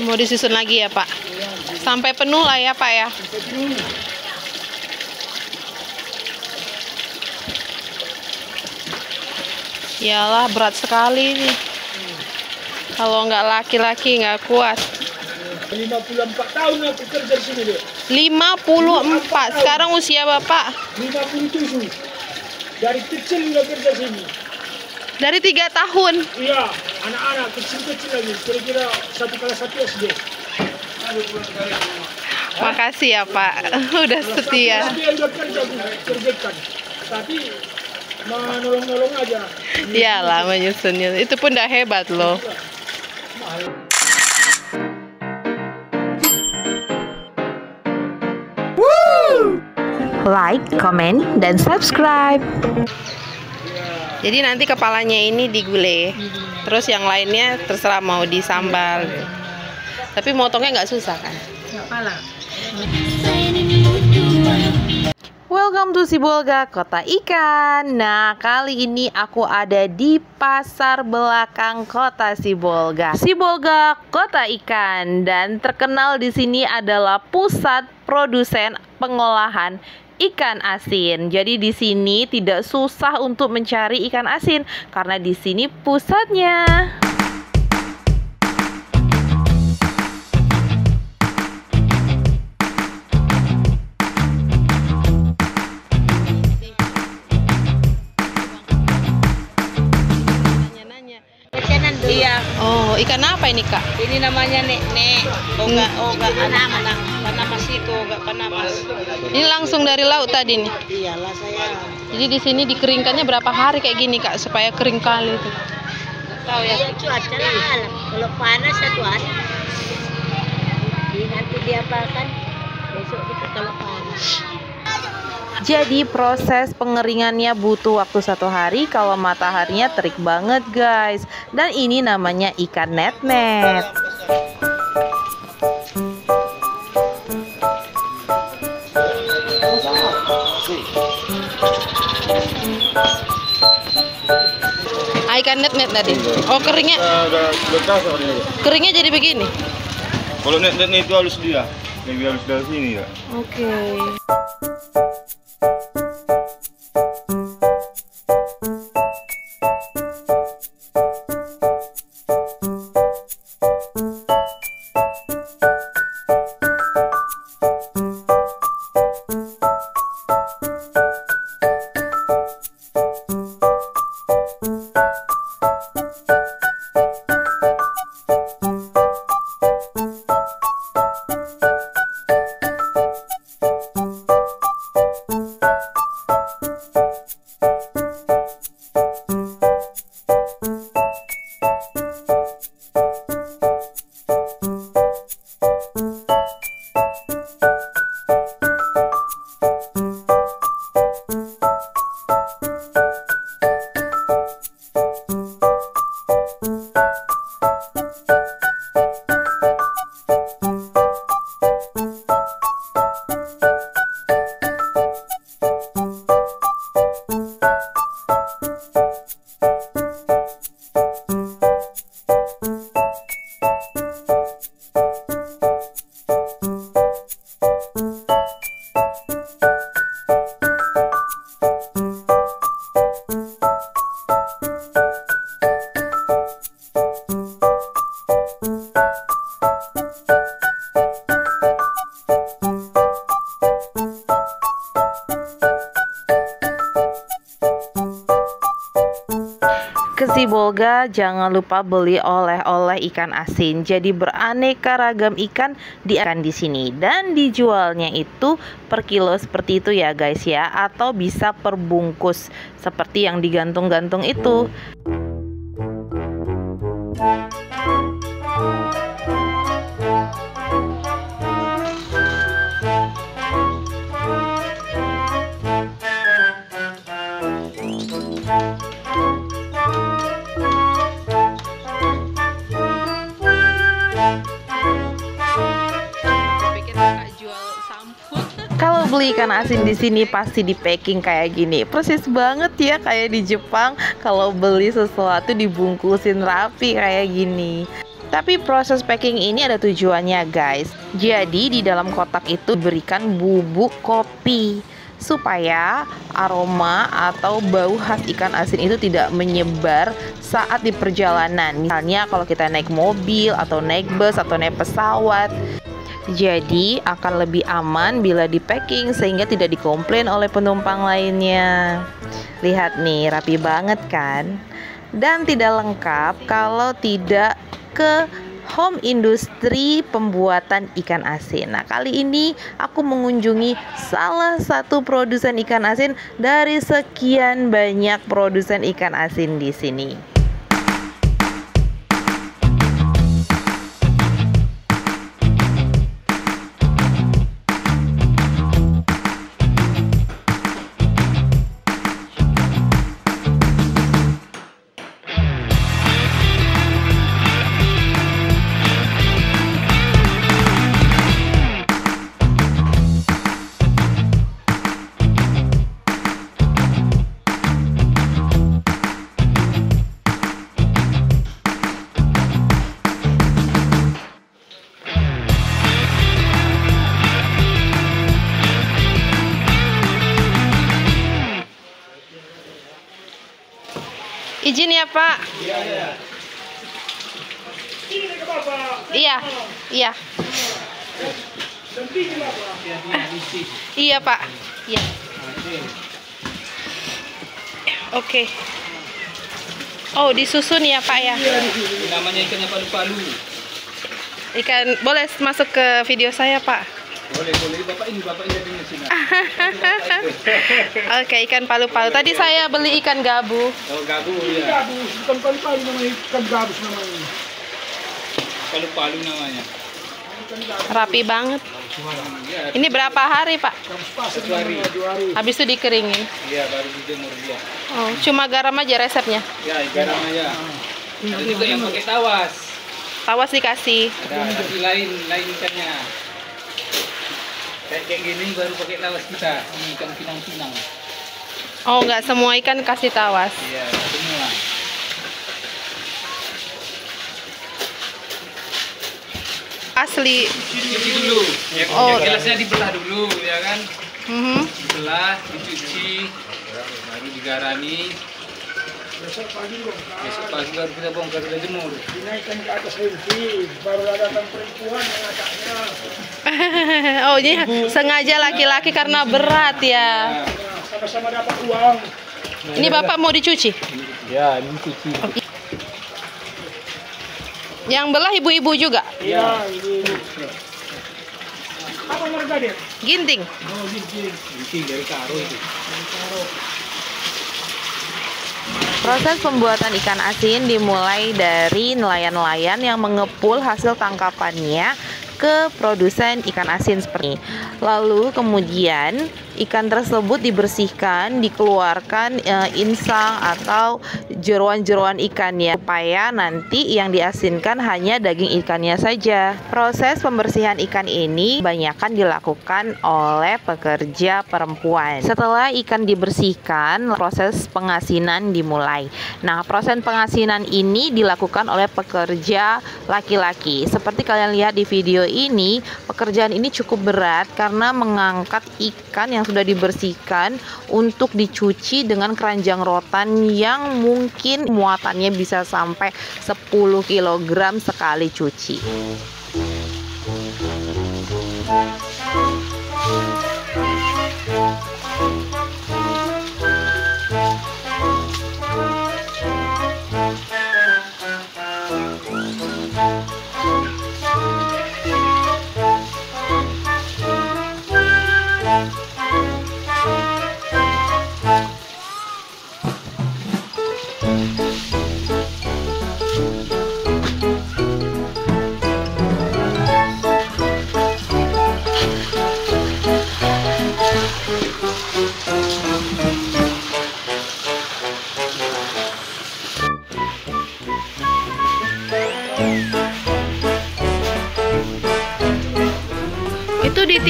Mau disusun lagi ya Pak? Sampai penuh lah ya Pak ya? Iyalah berat sekali nih. Kalau nggak laki-laki nggak kuat. 54 tahun aku kerja di sini, Dek. 54. Sekarang usia Bapak 57. Dari kecil udah kerja sini. Dari tiga tahun. Iya, anak-anak kecil-kecil lagi. Kira-kira satu kelas satu SD. Makasih ya Pak. Udah setia. Dia udah kerja, Bu. kerjakan. Tapi menolong-nolong aja. Iyalah menyusunnya. Itu pun udah hebat loh. like, comment, dan subscribe. Jadi nanti kepalanya ini digulai. Terus yang lainnya terserah mau disambal. Tapi motongnya nggak susah kan? Welcome to Sibolga, kota ikan. Nah, kali ini aku ada di pasar belakang kota Sibolga. Sibolga, kota ikan, dan terkenal di sini adalah pusat produsen pengolahan ikan asin. Jadi di sini tidak susah untuk mencari ikan asin karena di sini pusatnya. Apa ini kak? Ini namanya nek nek. Oga oga panamas. Panamas itu oga panamas. Ini langsung dari laut tadi nih. Iyalah saya. Jadi di sini dikeringkannya berapa hari kayak gini kak supaya kering kali itu. Tahu ya. Cuaca lah alam. Kalau panas satu hari. Jadi nanti diapakan? Besok kita kalau panas. Jadi proses pengeringannya butuh waktu satu hari kalau mataharinya terik banget guys. Dan ini namanya ikan net-net. Ah, ikan net net tadi. Oh keringnya, dia. keringnya jadi begini. Kalau net net itu halus dia. Lebih halus dari sini ya. Oke. Sibolga jangan lupa beli oleh-oleh ikan asin. Jadi beraneka ragam ikan di akan di sini dan dijualnya itu per kilo seperti itu ya guys ya atau bisa per bungkus seperti yang digantung-gantung itu. Beli ikan asin di sini pasti di packing kayak gini. Persis banget ya kayak di Jepang kalau beli sesuatu dibungkusin rapi kayak gini. Tapi proses packing ini ada tujuannya guys. Jadi di dalam kotak itu diberikan bubuk kopi supaya aroma atau bau khas ikan asin itu tidak menyebar saat di perjalanan. Misalnya kalau kita naik mobil atau naik bus atau naik pesawat. Jadi akan lebih aman bila di packing sehingga tidak dikomplain oleh penumpang lainnya. Lihat nih, rapi banget kan? Dan tidak lengkap kalau tidak ke home industri pembuatan ikan asin. Nah, kali ini aku mengunjungi salah satu produsen ikan asin dari sekian banyak produsen ikan asin di sini. Izin ya Pak. Iya, iya, iya Pak. Iya. Oke. Oh disusun ya Pak ya. Namanya ikannya palu-palu. Ikan boleh masuk ke video saya Pak. Boleh, boleh. Bapak ini, bapak ini ada sini. Oke ikan palu-palu. Tadi saya beli ikan gabu. Oh, gabu ya. Gabus, bukan palu-palu namanya, ikan gabus namanya. Palu-palu namanya. Rapi banget. Ini berapa hari Pak? Satu hari. namanya, dua hari. Habis itu dikeringin. Iya, baru dijemur dia. Oh, cuma garam aja resepnya. Ya, garam aja. Ada juga yang pakai tawas. Tawas dikasih. Ada, lain, lain ikannya. Kayak kayak gini baru pakai tawas kita. Ini ikan pinang-pinang. Oh, nggak semua ikan kasih tawas. Iya, semua. Asli. Cuci dulu. Ya, Oh. ya gelasnya dibelah dulu, ya kan? Mhm. Dibelah, dicuci, baru digarami. Besok pagi bongkar. Besok pagi baru kita bongkar kita jemur. Dinaikkan ke atas rinci. Baru datang perempuan mengacaknya. oh, ini sengaja laki-laki karena berat ya. Nah, sama-sama dapat uang. Ini Bapak mau dicuci? Ya, ini cuci. Yang belah ibu-ibu juga. Iya, ini. Apa mereka dia? Ginting. Oh, gigi. Cuci dari karo itu. Proses pembuatan ikan asin dimulai dari nelayan-nelayan yang mengepul hasil tangkapannya ke produsen ikan asin seperti ini. Lalu kemudian ikan tersebut dibersihkan, dikeluarkan e, insang atau jeruan-jeruan ikannya supaya nanti yang diasinkan hanya daging ikannya saja. Proses pembersihan ikan ini banyakkan dilakukan oleh pekerja perempuan. Setelah ikan dibersihkan, proses pengasinan dimulai. Nah, proses pengasinan ini dilakukan oleh pekerja laki-laki. Seperti kalian lihat di video ini, pekerjaan ini cukup berat karena mengangkat ikan yang sudah dibersihkan untuk dicuci dengan keranjang rotan yang mungkin muatannya bisa sampai 10 kg sekali cuci.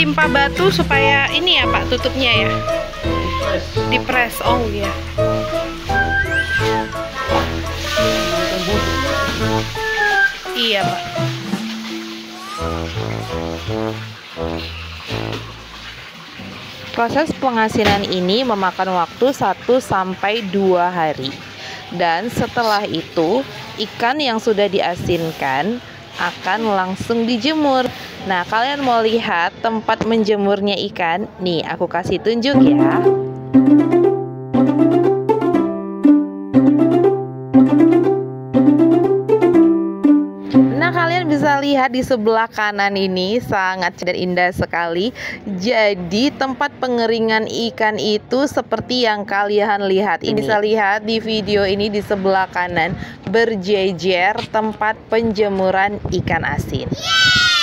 Ditimpa batu supaya ini ya Pak tutupnya ya. Dipres. Oh iya. Iya, Pak. Proses pengasinan ini memakan waktu 1 sampai 2 hari. Dan setelah itu, ikan yang sudah diasinkan akan langsung dijemur. Nah, kalian mau lihat tempat menjemurnya ikan? Nih, aku kasih tunjuk ya. Lihat di sebelah kanan ini sangat dan indah sekali. Jadi, tempat pengeringan ikan itu seperti yang kalian lihat. Ini bisa lihat di video ini di sebelah kanan berjejer tempat penjemuran ikan asin. Wow.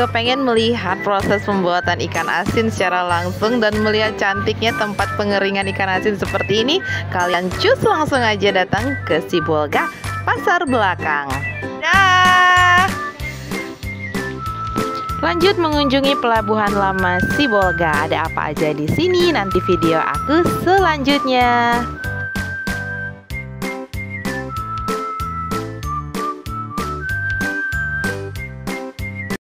Juga pengen melihat proses pembuatan ikan asin secara langsung dan melihat cantiknya tempat pengeringan ikan asin seperti ini? Kalian cus langsung aja datang ke Sibolga Pasar Belakang. Dah. Lanjut mengunjungi pelabuhan lama Sibolga. Ada apa aja di sini? Nanti video aku selanjutnya.